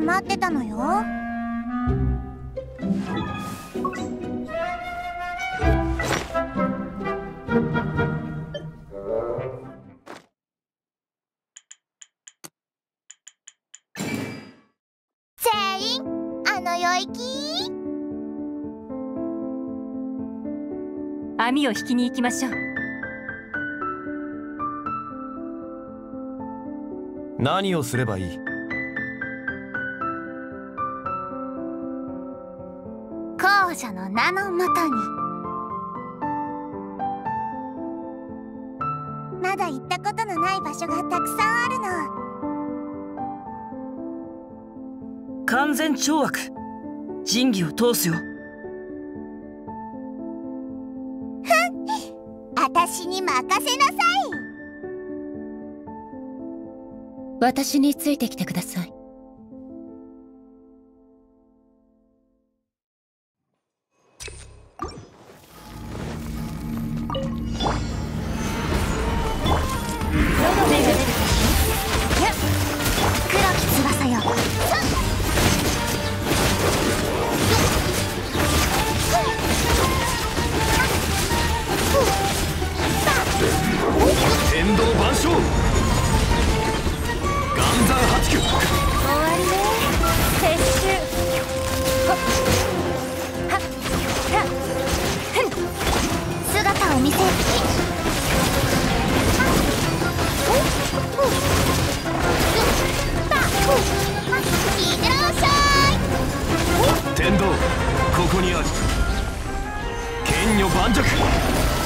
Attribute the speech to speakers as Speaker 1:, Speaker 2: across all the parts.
Speaker 1: 分待ってたのよ。全員あの世行き
Speaker 2: 網を引きに行きましょう。
Speaker 3: 何をすればいい？
Speaker 1: 公女の名のもとに。まだ行ったことのない場所がたくさんあるの。
Speaker 4: 完全懲悪。仁義を通すよ。
Speaker 1: 私に任せなさい。
Speaker 2: 私についてきてください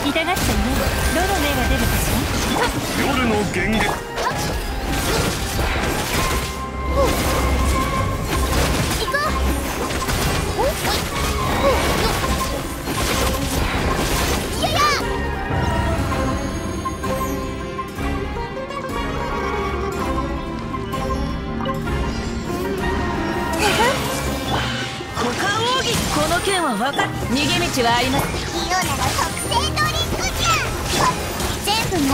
Speaker 2: 痛がっちゃいないどの目が出るかしら
Speaker 3: 夜の幻月
Speaker 1: こ
Speaker 4: の剣は分かる逃げ道はあります。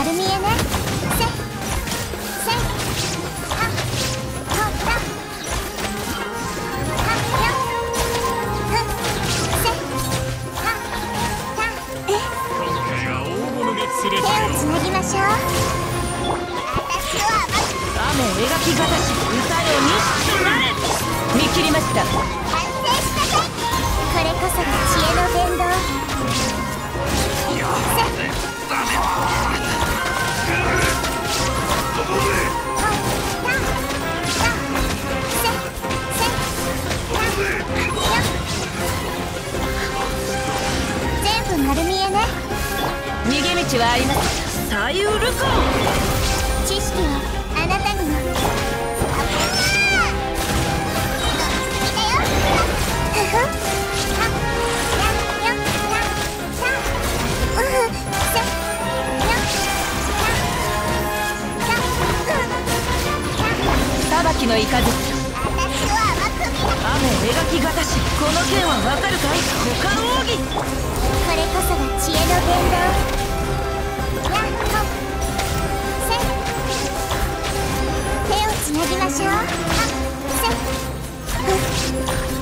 Speaker 1: 丸見えね。せせはほった。はよふせはたえ
Speaker 3: 大物が釣れ
Speaker 1: 手をつなぎましょう。私は甘く
Speaker 4: 雨描きがたし歌よ錦となれ見切りました。
Speaker 1: 完成したぜ。これこそが知恵の伝道せ全
Speaker 4: 逃げ道はあります。左右ルコ
Speaker 1: 知識はあなたにも。
Speaker 4: 裁きの雷。雨
Speaker 1: 私
Speaker 4: 描きがたしこの剣は分かるかい？股間奥義。
Speaker 1: これこそが知恵の伝道手をつなぎましょう。あせ。っ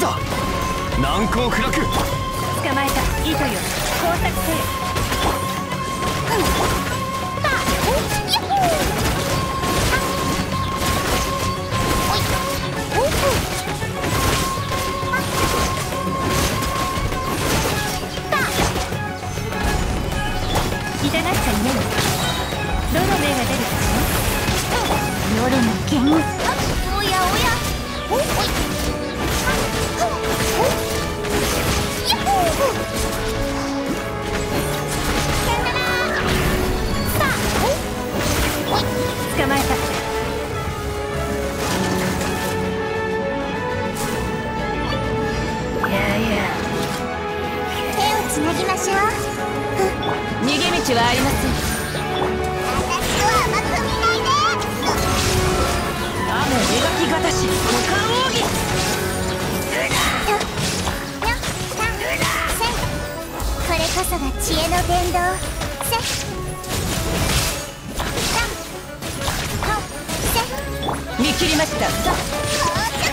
Speaker 3: ざ。難攻不落
Speaker 2: 捕まえた。糸よ工作せようんし
Speaker 1: ょう逃げ
Speaker 4: 道。はありませ。ん
Speaker 1: 私とは甘く見ないで
Speaker 4: 雨描きがたし股間奥義
Speaker 1: これこそが知恵の伝道せ。たとせ。
Speaker 4: 見切りました
Speaker 1: こうちょ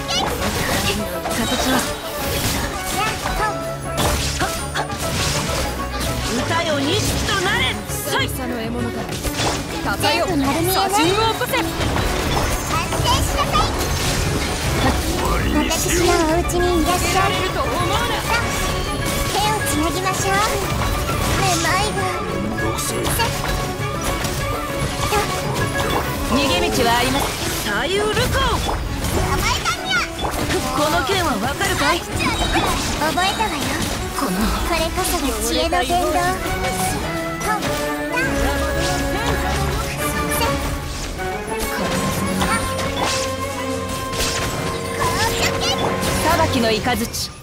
Speaker 1: け
Speaker 4: 形は歌よ錦となれさい
Speaker 2: 草の獲物だ。こせ
Speaker 1: 安定しなさい私のお家にいらっしゃい。
Speaker 2: ると思うな
Speaker 1: さ手をつなぎましょう。めまいが。せ
Speaker 4: 逃げ道はあります。左右ルコ
Speaker 1: 捕まえたにゃ
Speaker 4: この剣はわかるかい？
Speaker 1: 覚えたわよ
Speaker 4: この
Speaker 1: これこそが知恵の伝道。とた
Speaker 4: 裁きの雷。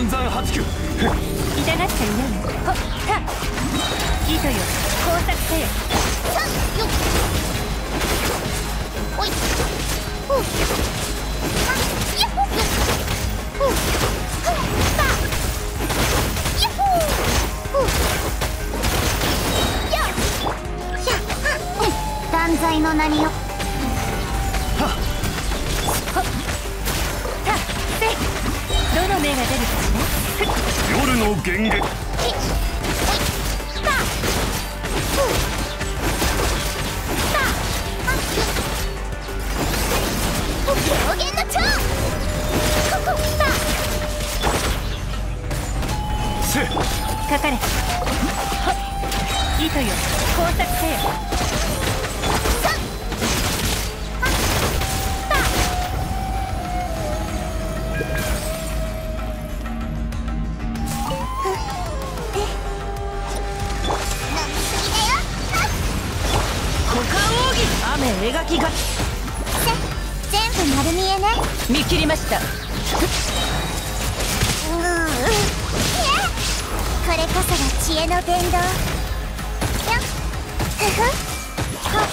Speaker 3: 岩山八九。
Speaker 2: 痛がっちゃいないほっは糸よ。工作せよ。
Speaker 1: さよおい。ほう。はやっほよほう。はっ。っの名によ
Speaker 3: 夜の源元
Speaker 1: い。おいたふうたはよ病原の蝶ここた
Speaker 3: せ
Speaker 2: かかれ糸よ工作せよ
Speaker 4: 描きが
Speaker 1: せ全部丸見えね。
Speaker 4: 見切りました。
Speaker 1: うーん。いえこれこそが知恵の伝道よっ。ふふほっ。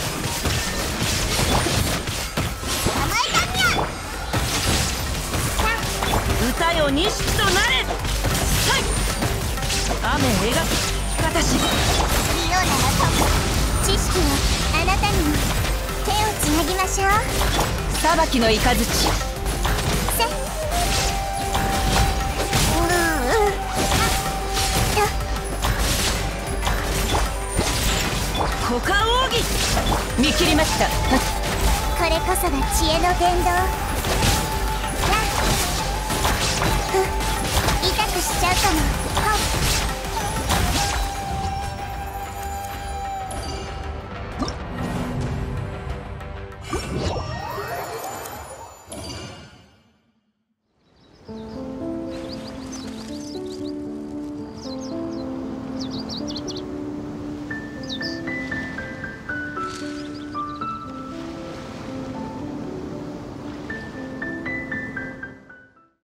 Speaker 4: 歌よ錦となれさい雨描きがたし
Speaker 1: イオならと知識はましょう。
Speaker 4: 裁きの雷。
Speaker 1: せうーん。
Speaker 4: 股間奥義。見切りました。
Speaker 1: これこそが知恵の伝道痛くしちゃうかも。